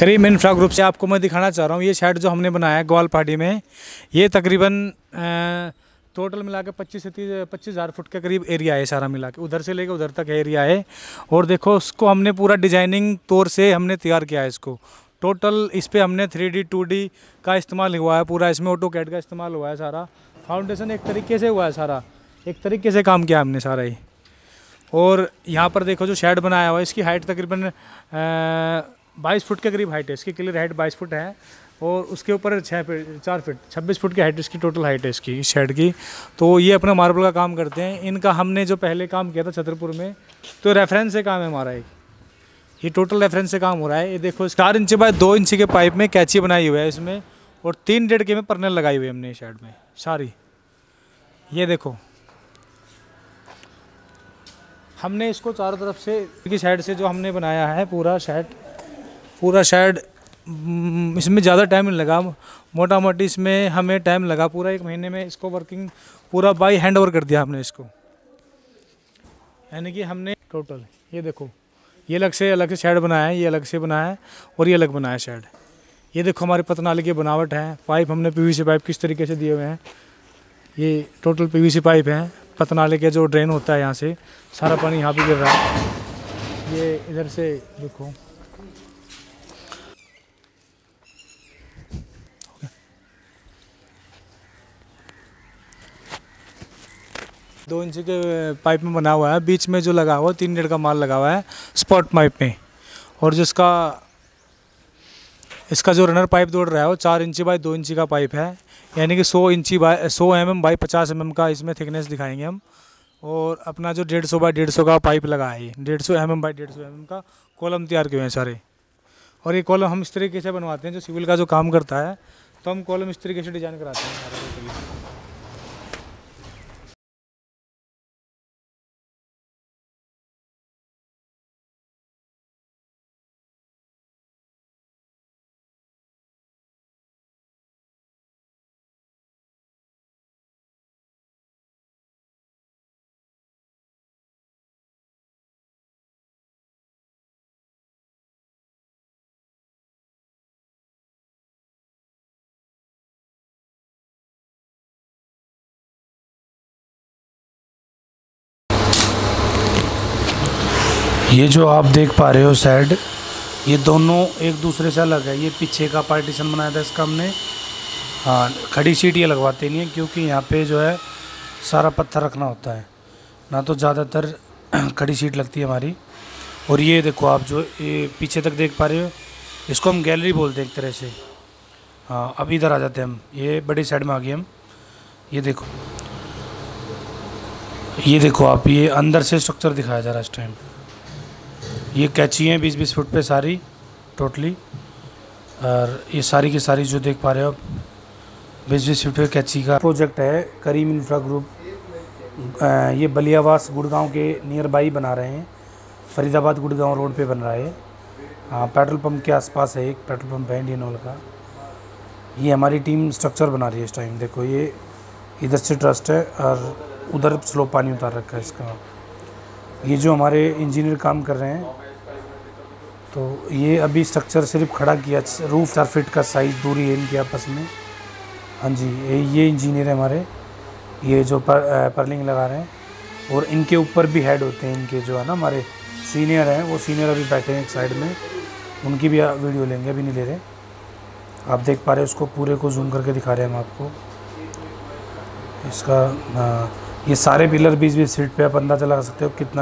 करीम infra group से आपको मैं दिखाना चाह रहा हूँ। ये शेड जो हमने बनाया है ग्वाल पहाड़ी में, ये तकरीबन टोटल मिला के पच्चीस से तीस, पच्चीस हज़ार फुट के करीब एरिया है सारा मिला के। उधर से लेकर उधर तक एरिया है। और देखो, उसको हमने पूरा डिज़ाइनिंग तौर से हमने तैयार किया है इसको। टोटल इस पर हमने थ्री डी टू डी का इस्तेमाल हुआ है पूरा। इसमें ऑटो कैट का इस्तेमाल हुआ है सारा। फाउंडेशन एक तरीके से हुआ है सारा। एक तरीके से काम किया हमने सारा ही और यहाँ पर देखो जो शेड बनाया हुआ है, इसकी हाइट तकरीबन बाईस फुट के करीब हाइट है। इसकी क्लियर हाइट बाईस फुट है और उसके ऊपर छः फीट, चार फीट, छब्बीस फुट की हाइट इसकी टोटल हाइट है इसकी, इस शेड की। तो ये अपना मार्बल का काम करते हैं। इनका हमने जो पहले काम किया था छतरपुर में तो रेफरेंस से काम है हमारा एक। ये टोटल रेफरेंस से काम हो रहा है। ये देखो, चार इंच बाय दो इंच के पाइप में कैची बनाई हुई है इसमें और तीन डेढ़ के में परनल लगाई हुई है हमने शेड में, सारी। ये देखो। हमने इसको चारों तरफ़ से की साइड से जो हमने बनाया है पूरा शेड पूरा शेड हम्म, इसमें ज़्यादा टाइम नहीं लगा। मोटा मोटी इसमें हमें टाइम लगा पूरा एक महीने में इसको वर्किंग पूरा बाई हैंड ओवर कर दिया हमने इसको। यानी कि हमने टोटल ये देखो ये अलग से अलग से शेड बनाया है ये अलग से बनाया है और ये अलग बनाया है शेड ये देखो हमारे पतनाली की बनावट है पाइप हमने पीवीसी पाइप किस तरीके से दिए हुए हैं। ये टोटल पीवीसी पाइप हैं पतनाले के जो ड्रेन होता है यहाँ से सारा पानी यहाँ पे गिर रहा है। ये इधर से देखो। दो इंच के पाइप में बना हुआ है। बीच में जो लगा हुआ है, तीन डेढ़ का माल लगा हुआ है स्पॉट पाइप में। और जिसका इसका जो रनर पाइप दौड़ रहा है वो चार इंची बाई दो इंची का पाइप है। यानी कि सौ इंची बाई, सौ एम एम बाई पचास एम एम का इसमें थिकनेस दिखाएँगे हम। और अपना जो डेढ़ सौ बाई डेढ़ सौ का पाइप लगा है डेढ़ सौ एम एम बाई डेढ़ सौ एम एम का कॉलम तैयार किए हैं सारे। और ये कॉलम हम इस तरीके से बनवाते हैं, जो सिविल का जो काम करता है तो हम कॉलम इस तरीके से डिज़ाइन कराते हैं। ये जो आप देख पा रहे हो साइड ये दोनों एक दूसरे से अलग है। ये पीछे का पार्टीशन बनाया था इसका हमने। हाँ खड़ी सीट ये लगवाते नहीं है क्योंकि यहाँ पे जो है सारा पत्थर रखना होता है। ना तो ज़्यादातर खड़ी सीट लगती है हमारी। और ये देखो आप जो ये पीछे तक देख पा रहे हो, इसको हम गैलरी बोलते हैं एक तरह से। हाँ अब इधर आ जाते हैं हम। ये बड़ी साइड में आ गए हम। ये देखो। ये देखो आप, ये अंदर से स्ट्रक्चर दिखाया जा रहा है इस टाइम ये कैची हैं बीस बीस फुट पे सारी टोटली और ये सारी की सारी जो देख पा रहे हो आप, बीस बीस फुट पे कैची का प्रोजेक्ट है, करीम इंफ्रा ग्रुप ये बलियावास गुड़गांव के नियर बाई बना रहे हैं। फरीदाबाद गुड़गांव रोड पे बन रहा है। हाँ पेट्रोल पंप के आसपास है एक पेट्रोल पम्प है इंडियन ऑयल का। ये हमारी टीम स्ट्रक्चर बना रही है इस टाइम देखो ये इधर से ट्रस्ट है और उधर स्लो पानी उतार रखा है इसका। ये जो हमारे इंजीनियर काम कर रहे हैं तो ये अभी स्ट्रक्चर सिर्फ़ खड़ा किया रूफ चार फिट का साइज़ दूरी है इनकी आपस में। हाँ जी ये इंजीनियर है हमारे। ये जो पर, परलिंग लगा रहे हैं। और इनके ऊपर भी हेड होते हैं इनके जो है ना हमारे सीनियर हैं। वो सीनियर अभी बैठे हैं एक साइड में। उनकी भी वीडियो लेंगे अभी नहीं ले रहे। आप देख पा रहे उसको पूरे को जूम करके दिखा रहे हैं हम आपको। इसका आ, ये सारे पिलर बीस बीस फीट पे आप अंदाज़ा लगा सकते हो कितना